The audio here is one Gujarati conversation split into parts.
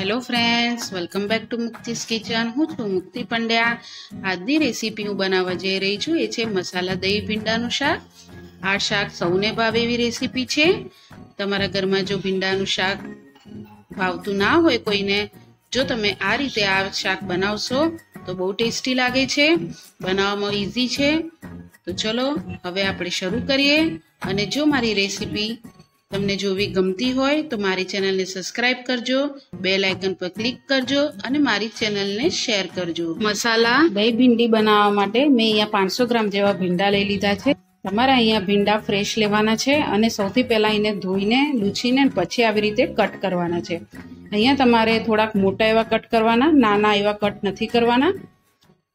Hello friends welcome back to Mukti's kitchen હું છું મુક્તિ પંડ્યા આજની રેસીપી હું બનાવવા જઈ રહી છું. એ છે મસાલા દહીં ભીંડાનું શાક. આ શાક સૌને ભાવે એવી રેસીપી છે. તમારા ઘરમાં જો ભીંડાનું શાક ભાવતું ના હોય કોઈને, જો તમે આ રીતે આ શાક બનાવશો, તો બહુ ટેસ્ટી લાગે છે. બનાવવામાં ઇઝી છે. તો ચલો, હવે આપણે શરૂ કરીએ. અને જો મારી રેસીપી તમને જોવી ગમતી હોય તો મારી ચેનલને સબસ્ક્રાઇબ કરજો બે લાઇકન પર ક્લિક કરજો અને મારી ચેનલને શેર કરજો. મસાલા દહીં ભીંડી બનાવવા માટે મેં અહીંયા પાંચસો ગ્રામ જેવા ભીંડા લઈ લીધા છે. તમારે અહીંયા ભીંડા ફ્રેશ લેવાના છે અને સૌથી પહેલાં એને ધોઈને, લૂછીને પછી આવી રીતે કટ કરવાના છે. અહીંયા તમારે થોડાક મોટા એવા કટ કરવાના, નાના એવા કટ નથી કરવાના.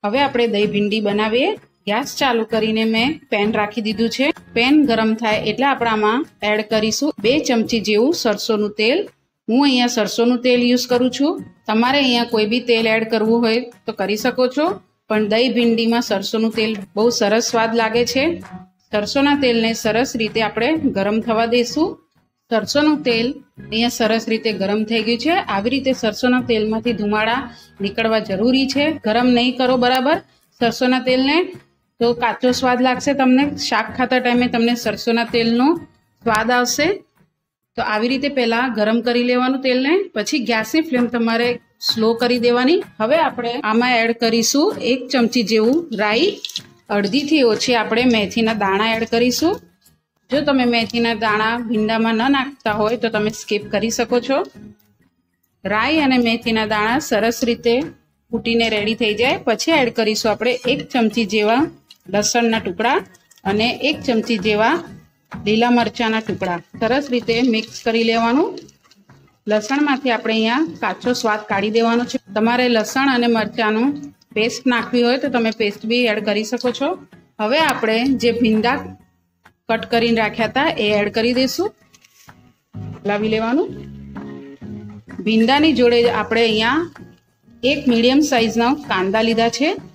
હવે આપણે દહીં ભીંડી બનાવીએ. ગેસ ચાલુ કરીને મેં પેન રાખી દીધું છે. પેન ગરમ થાય એટલે આપણે આમાં એડ કરીશું બે ચમચી જેવું સરસોનું તેલ. હું અહીંયા સરસોનું તેલ યુઝ કરું છું. તમારે અહીંયા કોઈ બી તેલ એડ કરવું હોય તો કરી શકો છો. પણ દહીં ભીંડીમાં સરસોનું તેલ બહુ સરસ સ્વાદ લાગે છે. સરસોના તેલને સરસ રીતે આપણે ગરમ થવા દઈશું સરસોનું તેલ અહીંયા સરસ રીતે ગરમ થઈ ગયું છે. આવી રીતે સરસોના તેલમાંથી ધુમાડા નીકળવા જરૂરી છે. ગરમ નહીં કરો બરાબર. સરસોના તેલને તો કાચો સ્વાદ લાગશે તમને. શાક ખાતા ટાઈમે તમને સરસોના તેલનો સ્વાદ આવશે. તો આવી રીતે પહેલાં ગરમ કરી લેવાનું તેલને, પછી ગેસની ફ્લેમ તમારે સ્લો કરી દેવાની. હવે આપણે આમાં એડ કરીશું એક ચમચી જેવું રાઈ. અડધીથી ઓછી આપણે મેથીના દાણા એડ કરીશું. જો તમે મેથીના દાણા ભીંડામાં ન નાખતા હોય તો તમે સ્કીપ કરી શકો છો. રાઈ અને મેથીના દાણા સરસ રીતે ફૂટીને રેડી થઈ જાય. પછી એડ કરીશું આપણે એક ચમચી જેવા લસણના ટુકડા અને એક ચમચી જેવા લીલા મરચાંના ટુકડા. સરસ રીતે મિક્સ કરી લેવાનું. લસણમાંથી આપણે અહીંયા કાચો સ્વાદ કાઢી દેવાનો છે. તમારે લસણ અને મરચાંનું પેસ્ટ નાખવી હોય તો તમે પેસ્ટ બી એડ કરી શકો છો. હવે આપણે જે ભીંડા કટ કરીને રાખ્યા હતા એ એડ કરી દઈશું. લાવી લેવાનું. ભીંડાની જોડે આપણે અહીંયા એક મીડિયમ સાઇઝના કાંદા લીધા છે.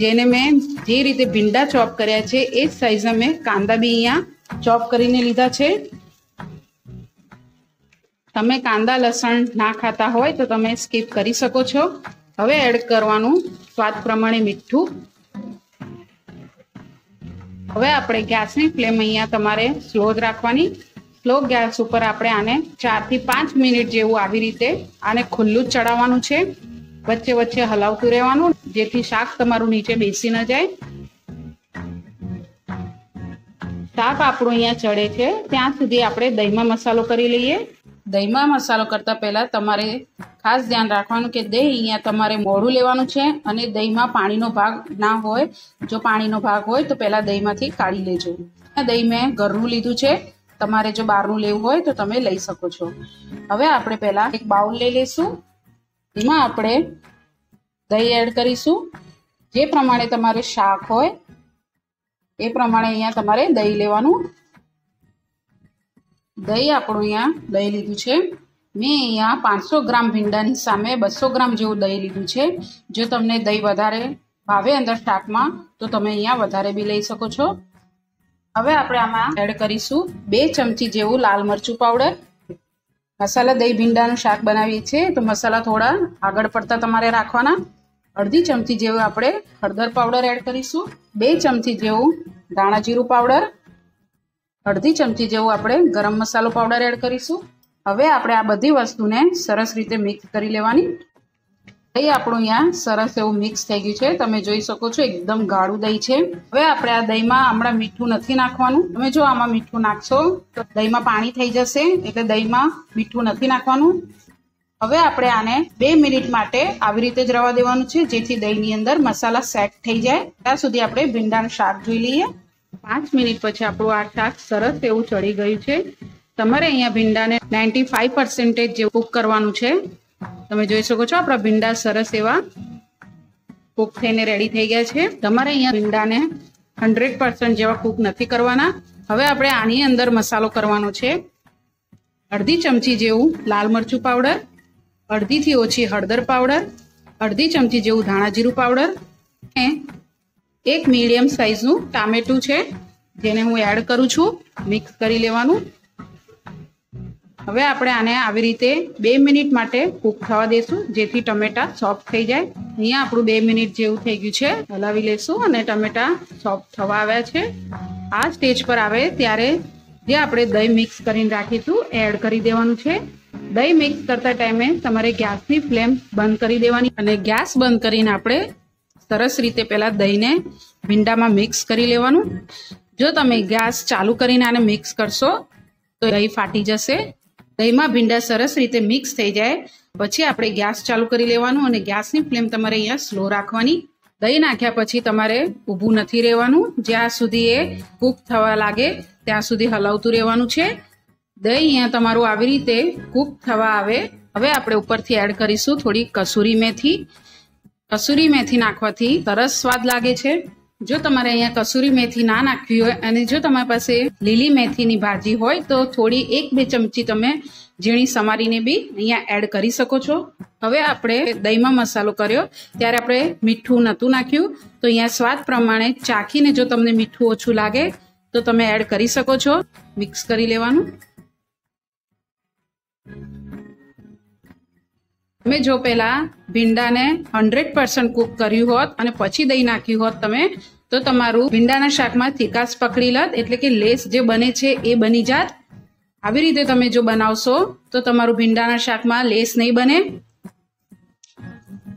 જેને મેં જે રીતે ભીંડા ચોપ કર્યા છે, એ જ સાઈઝના મેં કાંદા બી અહીંયા ચોપ કરીને લીધા છે. તમે કાંદા લસણ ના ખાતા હોય તો તમે સ્કીપ કરી શકો છો. હવે એડ કરવાનું સ્વાદ પ્રમાણે મીઠું. હવે આપણે ગેસની ફ્લેમ અહીંયા તમારે સ્લો જ રાખવાની. સ્લો ગેસ ઉપર આપણે આને ચારથી પાંચ મિનિટ જેવું આવી રીતે આને ખુલ્લું જ ચડાવવાનું છે. વચ્ચે વચ્ચે હલાવતું રહેવાનું, જેથી શાક તમારું નીચે બેસી ન જાય. શાક આપણું અહીંયા ચડે છે. ત્યાં સુધી આપણે દહીંમાં મસાલો કરી લઈએ. દહીંમાં મસાલો કરતાં પહેલાં તમારે ખાસ ધ્યાન રાખવાનું કે દહીં અહીંયા તમારે મોડું લેવાનું છે અને દહીંમાં પાણીનો ભાગ ના હોય, જો પાણીનો ભાગ હોય તો પહેલાં દહીંમાંથી કાઢી લેજો. દહીં મેં ઘરનું લીધું છે. તમારે જો બહારનું લેવું હોય તો તમે લઈ શકો છો. હવે આપણે પહેલાં એક બાઉલ લઈ લઈશું. એમાં આપણે દહીં એડ કરીશું. જે પ્રમાણે તમારે શાક હોય, એ પ્રમાણે અહીંયા તમારે દહીં લેવાનું. દહીં આપણું અહીંયા દહીં લીધું છે. મેં અહીંયા પાંચસો ગ્રામ ભીંડાની સામે બસો ગ્રામ જેવું દહીં લીધું છે. જો તમને દહીં વધારે ભાવે અંદર શાકમાં, તો તમે અહીંયા વધારે બી લઈ શકો છો. હવે આપણે આમાં એડ કરીશું બે ચમચી જેવું લાલ મરચું પાવડર મસાલા દહીં ભીંડાનું શાક બનાવીએ છીએ, તો મસાલા થોડા આગળ પડતા તમારે રાખવાના. અડધી ચમચી જેવું આપણે હળદર પાવડર એડ કરીશું. બે ચમચી જેવું ધાણા જીરું પાવડર. અડધી ચમચી જેવું આપણે ગરમ મસાલો પાવડર એડ કરીશું. હવે આપણે આ બધી વસ્તુને સરસ રીતે મિક્સ કરી લેવાની. દહીં આપણું અહીંયા સરસ એવું મિક્સ થઈ ગયું છે. તમે જોઈ શકો છો એકદમ ગાળું દહીં છે. હવે આપણે આ દહીંમાં હમણાં મીઠું નથી નાખવાનું. તમે જો આમાં મીઠું નાખશો, તો દહીંમાં પાણી થઈ જશે, એટલે દહીંમાં મીઠું નથી નાખવાનું. હવે આપણે આને બે મિનિટ માટે આવી રીતે જ રવા દેવાનું છે, જેથી દહીંની અંદર મસાલા સેટ થઈ જાય. ત્યાં સુધી આપણે ભીંડાનું શાક જોઈ લઈએ. પાંચ મિનિટ પછી આપણું આ શાક સરસ એવું ચડી ગયું છે. તમારે અહીંયા ભીંડાને નાઇન્ટી ફાઈવ પર્સન્ટેજ જેવું કુક કરવાનું છે. તમે જોઈ શકો છો આપણા ભીંડા સરસ એવા કૂક થઈને રેડી થઈ ગયા છે. તમારે અહીંયા ભીંડાને હંડ્રેડ પર્સન્ટ જેવા કૂક નથી કરવાના. હવે આપણે આની અંદર મસાલો કરવાનો છે. અડધી ચમચી જેવું લાલ મરચું પાવડર અડધીથી ઓછી હળદર પાવડર અડધી ચમચી જેવું ધાણા જીરું પાવડર અને એક મીડિયમ સાઇઝનું ટામેટું છે, જેને હું એડ કરું છું મિક્સ કરી લેવાનું. હવે આપણે આને આવી રીતે બે મિનિટ માટે કૂક થવા દેશું, જેથી ટમેટા સોફ્ટ થઈ જાય. અહીંયા આપણું બે મિનિટ જેવું થઈ ગયું છે. હલાવી લેશું અને ટમેટા સોફ્ટ થવા આવ્યા છે. આ સ્ટેજ પર આવે ત્યારે જે આપણે દહીં મિક્સ કરીને રાખીશું એડ કરી દેવાનું છે. દહીં મિક્સ કરતા ટાઈમે તમારે ગેસની ફ્લેમ બંધ કરી દેવાની અને ગેસ બંધ કરીને આપણે સરસ રીતે પહેલાં દહીંને ભીંડામાં મિક્સ કરી લેવાનું. જો તમે ગેસ ચાલુ કરીને આને મિક્સ કરશો, તો દહીં ફાટી જશે. દહીંમાં ભીંડા સરસ રીતે મિક્સ થઈ જાય. પછી આપણે ગેસ ચાલુ કરી લેવાનું અને ગેસની ફ્લેમ તમારે અહીંયા સ્લો રાખવાની. દહીં નાખ્યા પછી તમારે ઊભું નથી રહેવાનું. જ્યાં સુધી એ કૂક થવા લાગે, ત્યાં સુધી હલાવતું રહેવાનું છે. દહીં અહીંયા તમારું આવી રીતે કૂક થવા આવે. હવે આપણે ઉપરથી એડ કરીશું થોડી કસૂરી મેથી. કસૂરી મેથી નાખવાથી સરસ સ્વાદ લાગે છે. જો તમારે અહીંયા કસૂરી મેથી ના નાખવી હોય અને જો તમારી પાસે લીલી મેથીની ભાજી હોય, તો થોડી એક બે ચમચી તમે ઝીણી સમારીને બી અહીંયા એડ કરી શકો છો. હવે આપણે દહીંમાં મસાલો કર્યો. ત્યારે આપણે મીઠું નહોતું નાખ્યું. તો અહીંયા સ્વાદ પ્રમાણે ચાખીને જો તમને મીઠું ઓછું લાગે, તો તમે એડ કરી શકો છો. મિક્સ કરી લેવાનું. તમે જો પહેલા ભીંડાને હંડ્રેડ પર્સન્ટ કુક કર્યું હોત અને પછી દહીં નાખ્યું હોત તમે, તો તમારું ભીંડાના શાકમાં થીકાસ પકડી લત, એટલે કે લેસ જે બને છે એ બની જાત. આવી રીતે તમે જો બનાવશો, તો તમારું ભીંડાના શાકમાં લેસ નહીં બને.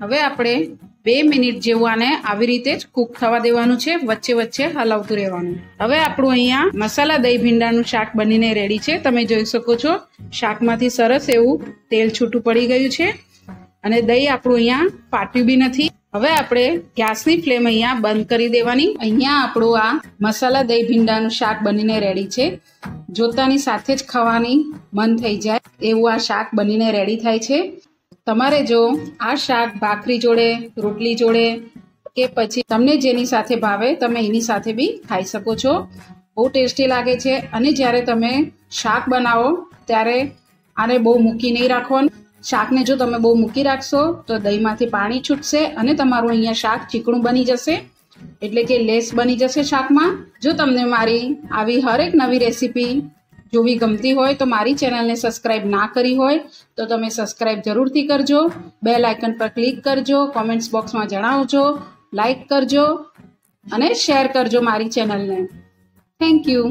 હવે આપણે બે મિનિટ જેવું આને આવી રીતે જ કૂક થવા દેવાનું છે, વચ્ચે વચ્ચે હલાવતું રહેવાનું. હવે આપણું અહીંયા મસાલા દહીં ભીંડાનું શાક બનીને રેડી છે. તમે જોઈ શકો છો, શાકમાંથી સરસ એવું તેલ છૂટું પડી ગયું છે. અને દહીં આપણું અહીંયા ફાટ્યું બી નથી. હવે આપણે ગેસની ફ્લેમ અહીંયા બંધ કરી દેવાની. અહીંયા આપણું આ મસાલા દહીં ભીંડાનું શાક બનીને રેડી છે. જોતાની સાથે જ ખાવાની મન થઈ જાય એવું આ શાક બનીને રેડી થાય છે. તમારે જો આ શાક ભાખરી જોડે, રોટલી જોડે કે પછી તમને જેની સાથે ભાવે તમે એની સાથે બી ખાઈ શકો છો. બહુ ટેસ્ટી લાગે છે અને જ્યારે તમે શાક બનાવો ત્યારે આને બહુ મૂકી નહીં રાખવાનું. શાકને જો તમે બહુ મૂકી રાખશો, તો દહીંમાંથી પાણી છૂટશે અને તમારું અહીંયા શાક ચીકણું બની જશે. એટલે કે લેસ બની જશે શાકમાં. જો તમને મારી આવી હરેક નવી રેસીપી જોવી ગમતી હોય, તો મારી ચેનલને સબસ્ક્રાઇબ ના કરી હોય, તો તમે સબસ્ક્રાઇબ જરૂરથી કરજો. બેલ આઇકન પર ક્લિક કરજો, કોમેન્ટ્સ બોક્સમાં જણાવજો લાઈક કરજો અને શેર કરજો મારી ચેનલને. Thank you.